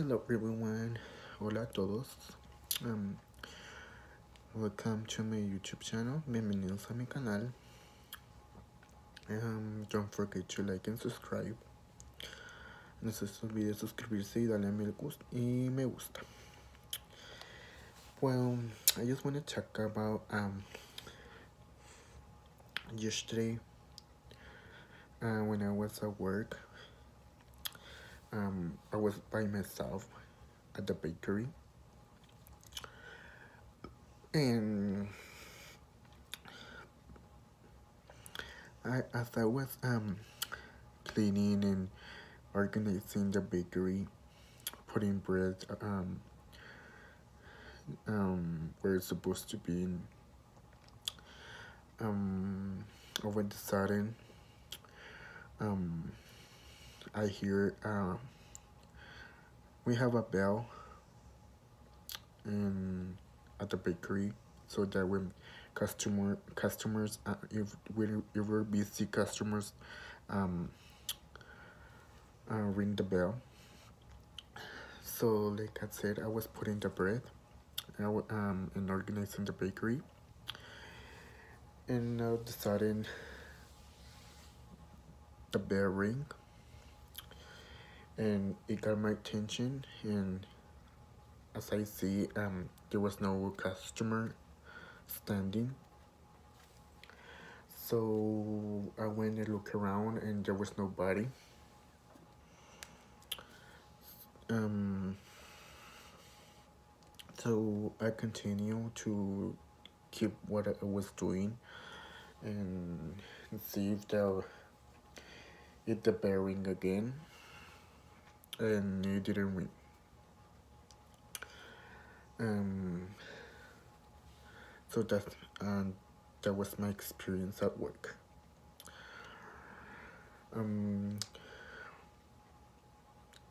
Hello everyone, hola a todos. Um, welcome to my YouTube channel. Bienvenidos a mi canal. Um, don't forget to like and subscribe. No se olvide suscribirse y darle a me gusta y me gusta. Well, I just want to talk about um yesterday uh, when I was at work. Um, I was by myself at the bakery, and I as I was um cleaning and organizing the bakery, putting bread um um where it's supposed to be. Um, all of a sudden, um, I hear uh, we have a bell and at the bakery so that when customer customers uh, if we're busy customers um uh, ring the bell. So like I said I was putting the bread um and organizing the bakery. And all of a sudden the bell ring and it got my attention and as I see um there was no customer standing. So I went and looked around and there was nobody. Um so I continue to keep what I was doing and see if the hit the bearing again and it didn't ring um so that um that was my experience at work. Um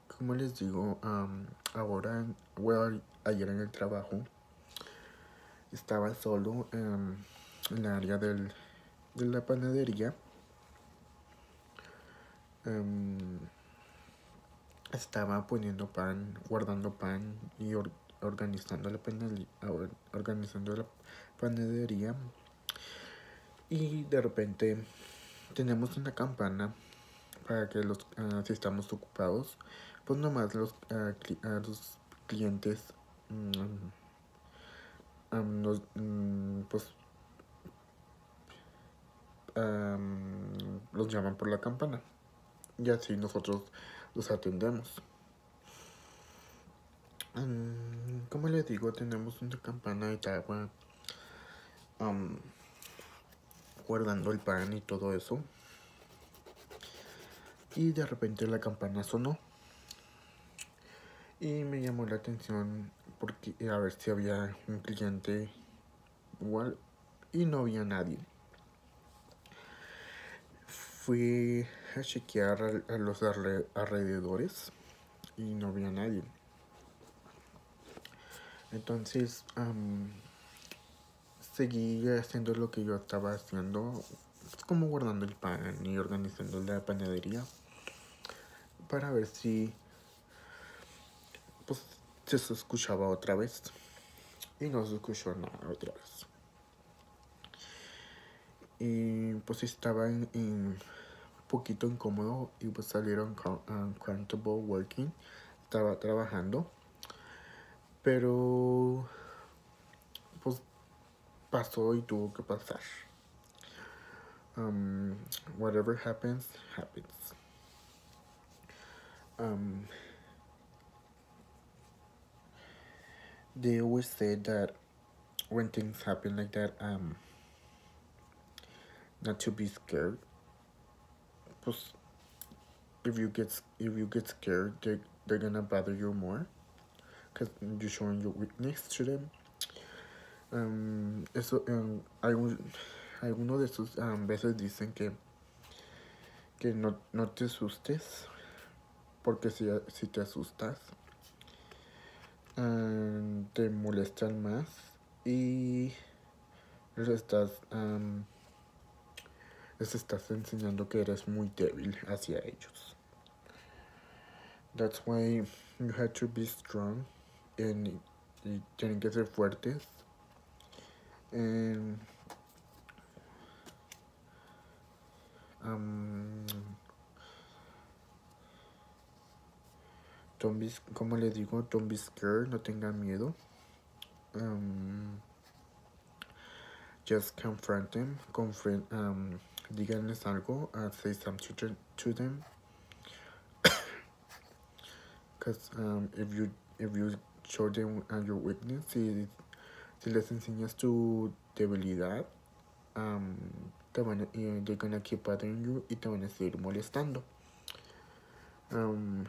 como les digo um, ahora well, ayer en el trabajo estaba solo um, en el área del, de la panadería. Um, estaba poniendo pan, guardando pan y or, organizando, la organizando la panadería. Y de repente tenemos una campana para que los, uh, si estamos ocupados, pues nomás los, uh, los clientes um, um, nos, um, pues los llaman por la campana y así nosotros los atendemos. como les digo, tenemos una campana de agua um, guardando el pan y todo eso. Y de repente la campana sonó. Y me llamó la atención porque a ver si había un cliente igual y no había nadie. Fui a chequear a, los alrededores y no había nadie. Entonces seguí haciendo lo que yo estaba haciendo, como guardando el pan y organizando la panadería para ver si pues se escuchaba otra vez y no se escuchó nada otra vez. Y pues estaba en poquito incómodo y pues salieron uncomfortable working. Estaba trabajando. Pero pues pasó y tuvo que pasar. Um, whatever happens, happens. Um, they always say that when things happen like that, um, not to be scared pues if you get if you get scared they they're gonna bother you more. Because you're showing your weakness to them. Um, eso um, algunos de sus um, veces dicen que que no, no te asustes porque si, si te asustas um, te molestan más y estás um, les estás enseñando que eres muy débil hacia ellos. That's why you have to be strong and y tienen que ser fuertes. And um, don't be, como les digo, don't be scared, no tengan miedo. Um, just confront them, confront, um, díganles algo, uh, say something to, to them. Because um, if you if you show them your weakness, si, si les enseñas tu debilidad, um, te van a, they're gonna keep bothering you y te van a seguir molestando. Um,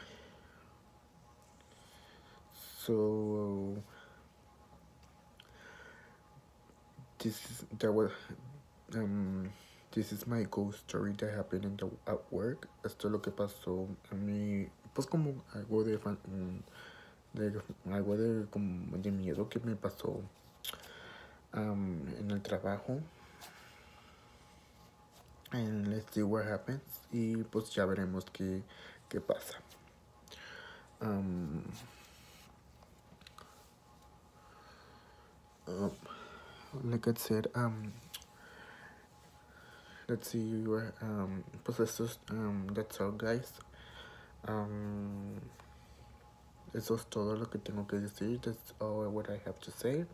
so this is that was um this is my ghost story that happened in the at work. Esto es lo que pasó a mí, pues como algo de, de algo de como de miedo que me pasó um, en el trabajo. And let's see what happens. Y pues ya veremos qué, qué pasa. Um, um, like I said, um, let's see where, um, esto um, that's all guys. Um, eso es todo lo que tengo que decir. That's all what I have to say.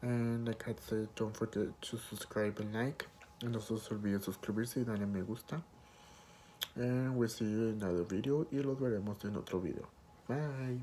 And like I said, don't forget to subscribe and like. No se os olvide suscribirse y darle me gusta. And we'll see you in another video y los veremos en otro video. Bye.